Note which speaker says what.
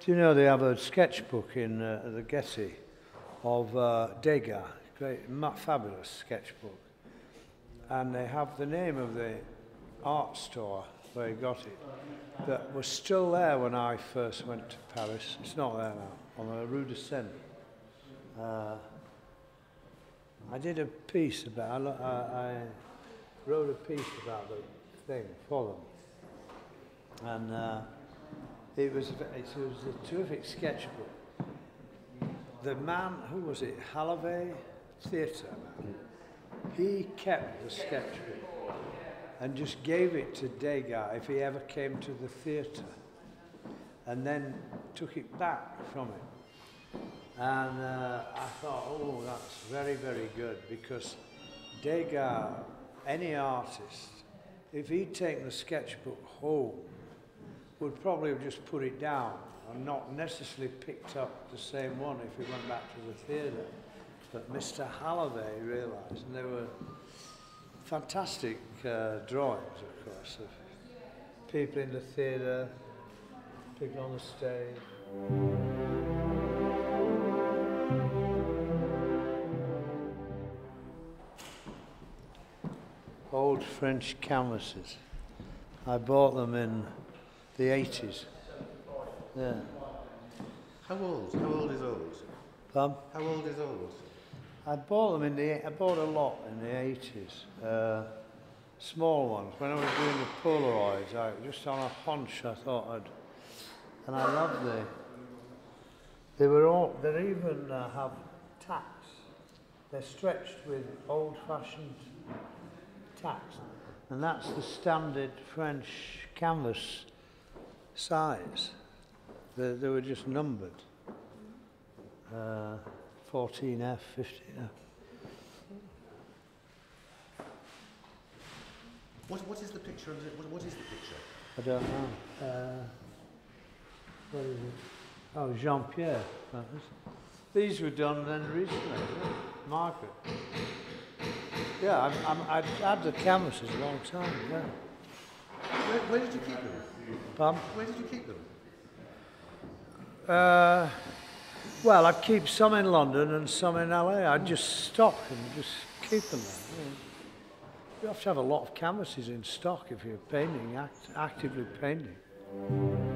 Speaker 1: Do you know they have a sketchbook in uh, the Getty of uh, Degas, great, fabulous sketchbook. And they have the name of the art store where he got it that was still there when I first went to Paris. It's not there now, on the Rue de Seine. Uh, I did a piece about, I, I, I wrote a piece about the thing for them. And uh, it was, a- it was a terrific sketchbook. The man, who was it, Halevy Theatre he kept the sketchbook and just gave it to Degas if he ever came to the theatre and then took it back from him. And uh, I thought, oh, that's very, very good because Degas, any artist, if he'd taken the sketchbook home, would probably have just put it down and not necessarily picked up the same one if he went back to the theatre. But Mr. Halevy realised, and they were fantastic uh, drawings, of course, of people in the theatre, people on the stage. Old French canvases. I bought them in the 80s. Yeah.
Speaker 2: How old? How old is old? How old is old?
Speaker 1: I bought them in the. I bought a lot in the eighties. Uh, small ones. When I was doing the Polaroids, I just on a hunch, I thought I'd. And I love the. They were all. They even uh, have tacks. They're stretched with old-fashioned tacks, and that's the standard French canvas size. They, they were just numbered. Uh, 14F, 15F.
Speaker 2: What, what is the picture? What, what is the picture?
Speaker 1: I don't know. Uh, what is it? Oh, Jean-Pierre. These were done then recently. Margaret. Yeah, I'm, I'm, I'd had the canvases a long time, yeah.
Speaker 2: Where, did you keep them?
Speaker 1: Pardon?
Speaker 2: Where did you keep them?
Speaker 1: Uh, well, I'd keep some in London and some in LA. I'd just stock and just keep them there. You have to have a lot of canvases in stock if you're painting, act, actively painting.